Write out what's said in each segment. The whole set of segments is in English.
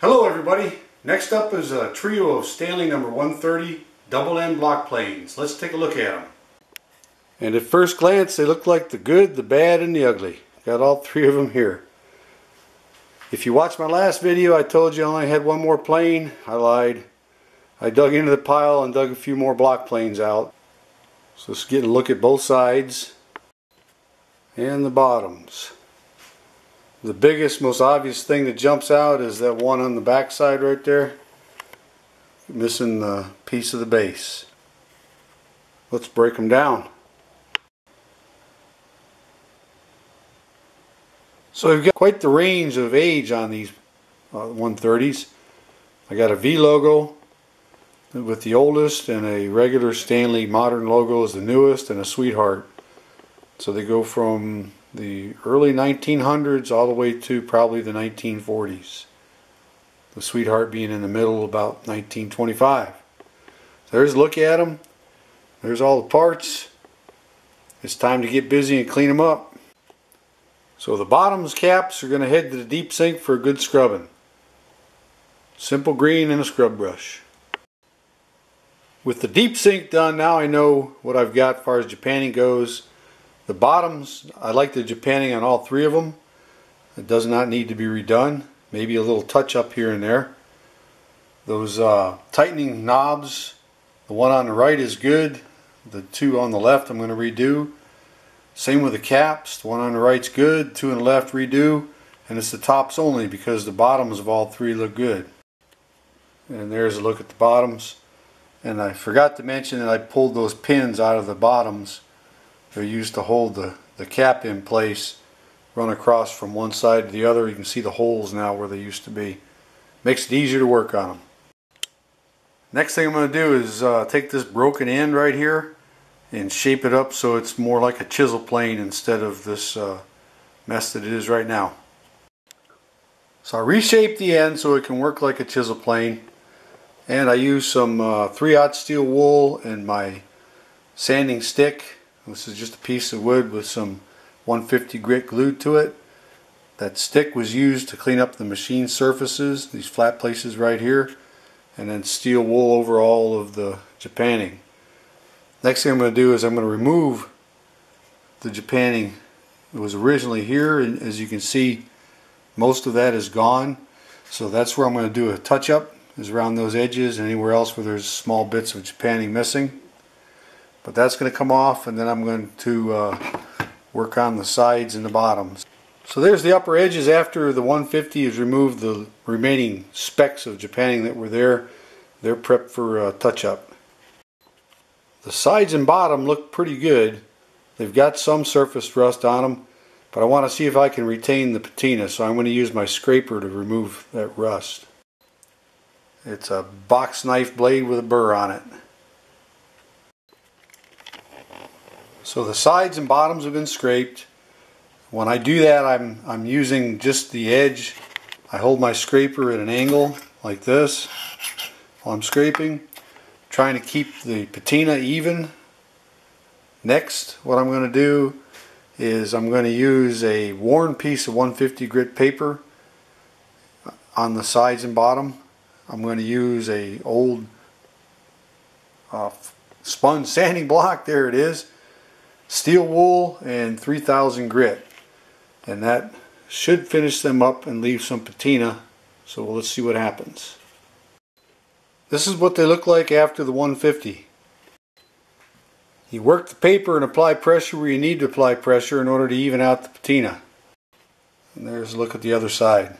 Hello everybody. Next up is a trio of Stanley number 130 double end block planes. Let's take a look at them. And at first glance they look like the good, the bad, and the ugly. Got all three of them here. If you watched my last video I told you I only had one more plane. I lied. I dug into the pile and dug a few more block planes out. So let's get a look at both sides and the bottoms. The biggest, most obvious thing that jumps out is that one on the back side right there. Missing the piece of the base. Let's break them down. So we've got quite the range of age on these uh, 130s. I got a V logo with the oldest and a regular Stanley modern logo is the newest and a sweetheart. So they go from the early 1900s all the way to probably the 1940s. The sweetheart being in the middle about 1925. There's a look at them. There's all the parts. It's time to get busy and clean them up. So the bottoms caps are going to head to the deep sink for a good scrubbing. Simple green and a scrub brush. With the deep sink done, now I know what I've got as far as Japanning goes. The bottoms, I like the Japanning on all three of them. It does not need to be redone. Maybe a little touch up here and there. Those uh, tightening knobs, the one on the right is good. The two on the left I'm going to redo. Same with the caps. The one on the right's good. Two on the left redo. And it's the tops only because the bottoms of all three look good. And there's a look at the bottoms. And I forgot to mention that I pulled those pins out of the bottoms they're used to hold the, the cap in place, run across from one side to the other. You can see the holes now where they used to be. Makes it easier to work on them. Next thing I'm going to do is uh, take this broken end right here and shape it up so it's more like a chisel plane instead of this uh, mess that it is right now. So I reshaped the end so it can work like a chisel plane and I use some uh, 3-aught steel wool and my sanding stick this is just a piece of wood with some 150 grit glued to it. That stick was used to clean up the machine surfaces, these flat places right here, and then steel wool over all of the Japanning. Next thing I'm going to do is I'm going to remove the Japanning. It was originally here, and as you can see, most of that is gone. So that's where I'm going to do a touch-up, is around those edges and anywhere else where there's small bits of Japanning missing. But that's going to come off and then I'm going to uh, work on the sides and the bottoms. So there's the upper edges after the 150 has removed the remaining specks of Japanning that were there. They're prepped for uh, touch-up. The sides and bottom look pretty good. They've got some surface rust on them, but I want to see if I can retain the patina, so I'm going to use my scraper to remove that rust. It's a box knife blade with a burr on it. So the sides and bottoms have been scraped. When I do that, I'm, I'm using just the edge. I hold my scraper at an angle like this while I'm scraping, trying to keep the patina even. Next, what I'm going to do is I'm going to use a worn piece of 150 grit paper on the sides and bottom. I'm going to use a old uh, spun sanding block, there it is, steel wool and 3000 grit. And that should finish them up and leave some patina. So let's see what happens. This is what they look like after the 150 you work the paper and apply pressure where you need to apply pressure in order to even out the patina. And there's a look at the other side.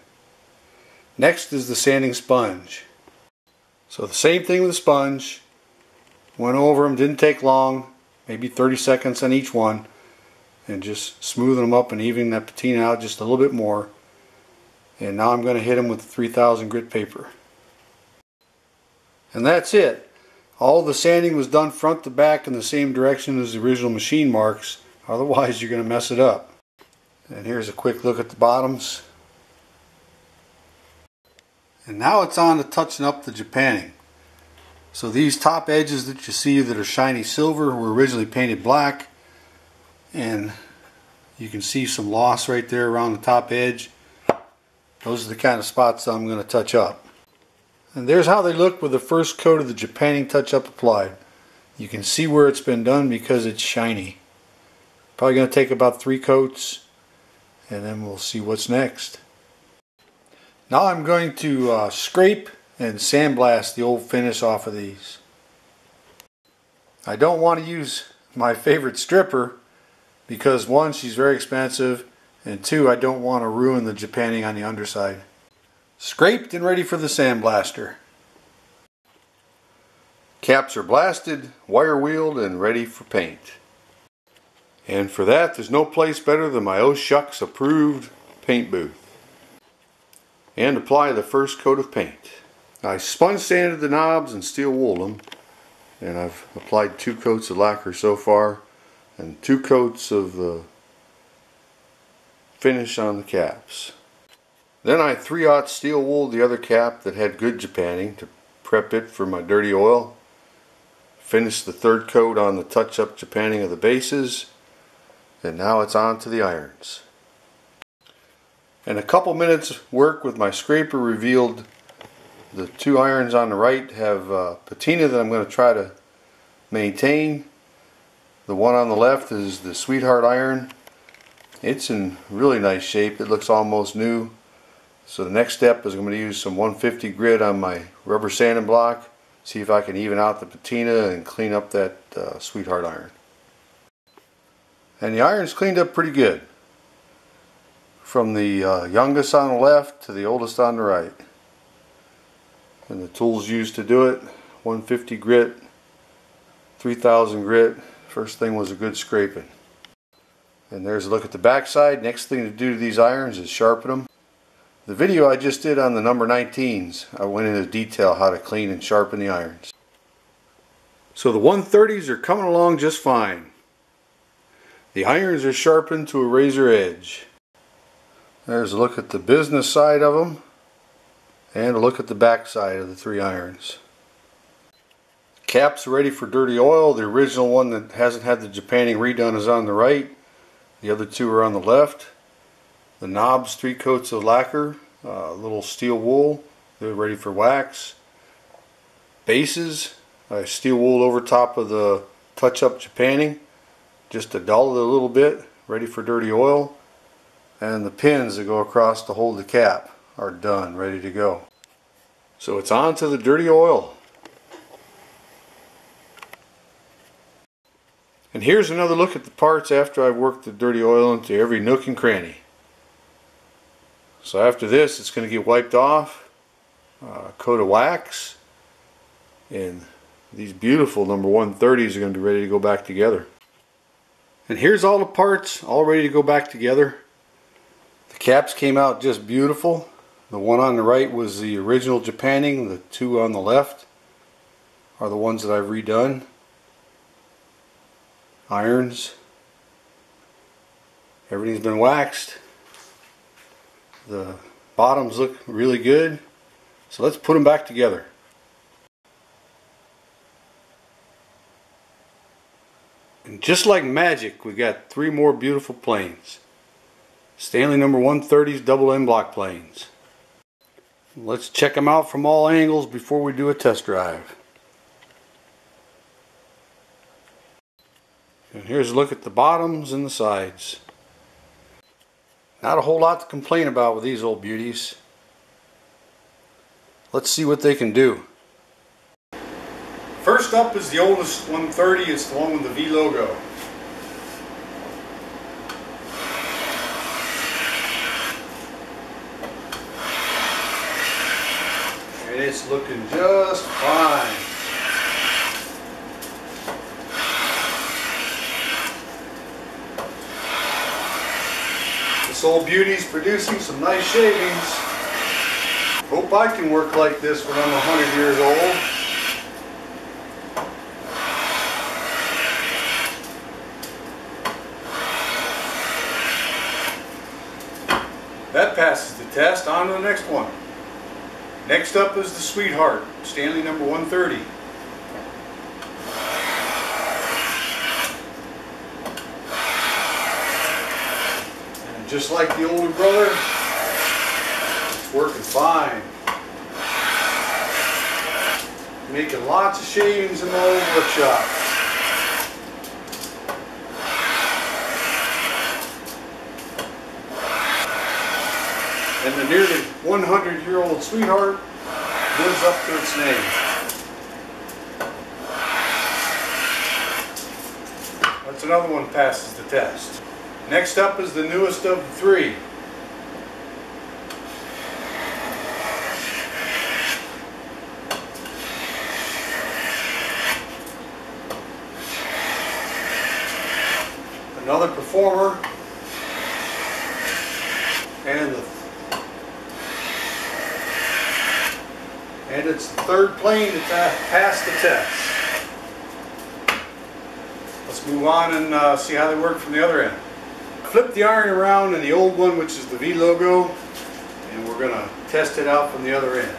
Next is the sanding sponge. So the same thing with the sponge. Went over them didn't take long maybe 30 seconds on each one and just smoothing them up and evening that patina out just a little bit more. And now I'm going to hit them with 3000 grit paper. And that's it. All the sanding was done front to back in the same direction as the original machine marks otherwise you're going to mess it up. And here's a quick look at the bottoms. And now it's on to touching up the Japanning so these top edges that you see that are shiny silver were originally painted black and you can see some loss right there around the top edge. Those are the kind of spots I'm going to touch up. And there's how they look with the first coat of the Japanning touch-up applied. You can see where it's been done because it's shiny. Probably going to take about three coats and then we'll see what's next. Now I'm going to uh, scrape and sandblast the old finish off of these. I don't want to use my favorite stripper because one, she's very expensive and two, I don't want to ruin the Japanning on the underside. Scraped and ready for the sandblaster. Caps are blasted, wire wheeled, and ready for paint. And for that, there's no place better than my Oh Shucks approved paint booth. And apply the first coat of paint. I sponge sanded the knobs and steel wooled them. And I've applied two coats of lacquer so far and two coats of the finish on the caps. Then I 3-aught steel wool the other cap that had good Japanning to prep it for my dirty oil. Finished the third coat on the touch-up Japanning of the bases. And now it's on to the irons. And a couple minutes work with my scraper revealed the two irons on the right have uh, patina that I'm going to try to maintain. The one on the left is the Sweetheart iron. It's in really nice shape. It looks almost new. So the next step is I'm going to use some 150 grit on my rubber sanding block. See if I can even out the patina and clean up that uh, Sweetheart iron. And the iron's cleaned up pretty good. From the uh, youngest on the left to the oldest on the right. And the tools used to do it, 150 grit, 3000 grit. First thing was a good scraping. And there's a look at the backside. Next thing to do to these irons is sharpen them. The video I just did on the number 19s, I went into detail how to clean and sharpen the irons. So the 130s are coming along just fine. The irons are sharpened to a razor edge. There's a look at the business side of them and a look at the back side of the three irons. Caps ready for dirty oil. The original one that hasn't had the Japanning redone is on the right. The other two are on the left. The knobs, three coats of lacquer, a uh, little steel wool, they're ready for wax. Bases, I steel wool over top of the touch-up Japanning, just to dull it a little bit, ready for dirty oil. And the pins that go across to hold the cap are done, ready to go. So it's on to the dirty oil. And here's another look at the parts after I've worked the dirty oil into every nook and cranny. So after this it's going to get wiped off, uh, coat of wax, and these beautiful number 130s are going to be ready to go back together. And here's all the parts all ready to go back together. The caps came out just beautiful. The one on the right was the original Japanning. The two on the left are the ones that I've redone. Irons. Everything's been waxed. The bottoms look really good. So let's put them back together. And just like magic, we got three more beautiful planes. Stanley number 130's double end block planes. Let's check them out from all angles before we do a test drive. And here's a look at the bottoms and the sides. Not a whole lot to complain about with these old beauties. Let's see what they can do. First up is the oldest 130. It's the one with the V logo. It's looking just fine. This old beauty's producing some nice shavings. Hope I can work like this when I'm 100 years old. That passes the test. On to the next one. Next up is the Sweetheart, Stanley number 130. And just like the older brother, it's working fine. Making lots of shavings in my old workshop. And the nearly 100 year old sweetheart lives up to its name. That's another one passes the test. Next up is the newest of the three. Another performer and the and it's the third plane to pass the test. Let's move on and uh, see how they work from the other end. Flip the iron around in the old one, which is the V logo, and we're going to test it out from the other end.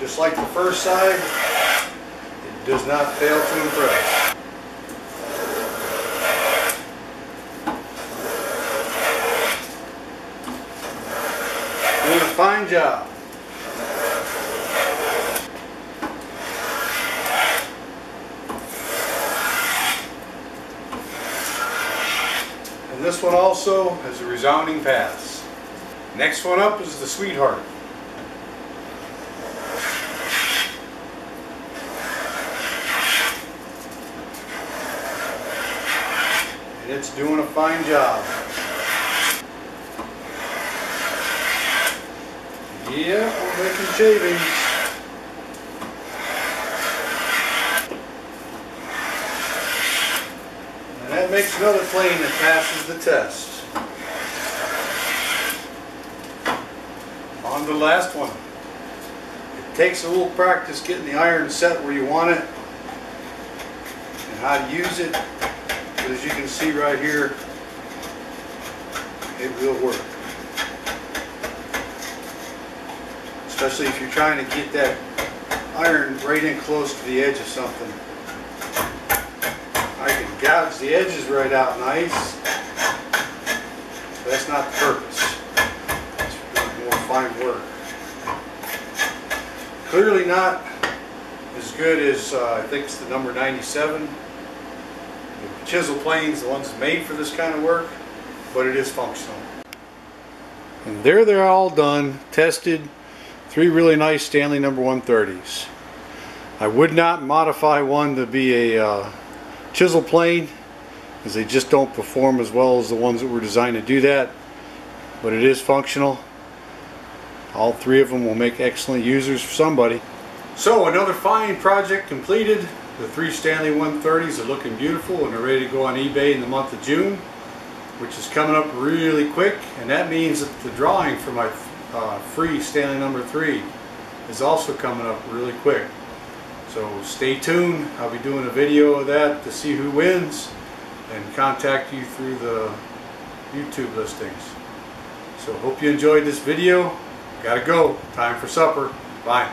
Just like the first side, it does not fail to impress. Fine job. And this one also has a resounding pass. Next one up is the Sweetheart. And it's doing a fine job. Yeah, we're making shavings. And that makes another plane that passes the test. On to the last one. It takes a little practice getting the iron set where you want it and how to use it. But as you can see right here, it will work. Especially if you're trying to get that iron right in close to the edge of something. I can gouge the edges right out nice. But that's not the purpose. It's more fine work. Clearly not as good as uh, I think it's the number 97. The chisel planes, the ones made for this kind of work, but it is functional. And there they're all done, tested. Three really nice Stanley number 130s. I would not modify one to be a uh, chisel plane as they just don't perform as well as the ones that were designed to do that but it is functional. All three of them will make excellent users for somebody. So another fine project completed. The three Stanley 130s are looking beautiful and they're ready to go on eBay in the month of June which is coming up really quick and that means that the drawing for my uh, free Stanley number 3 is also coming up really quick so stay tuned. I'll be doing a video of that to see who wins and contact you through the YouTube listings. So hope you enjoyed this video. Gotta go. Time for supper. Bye.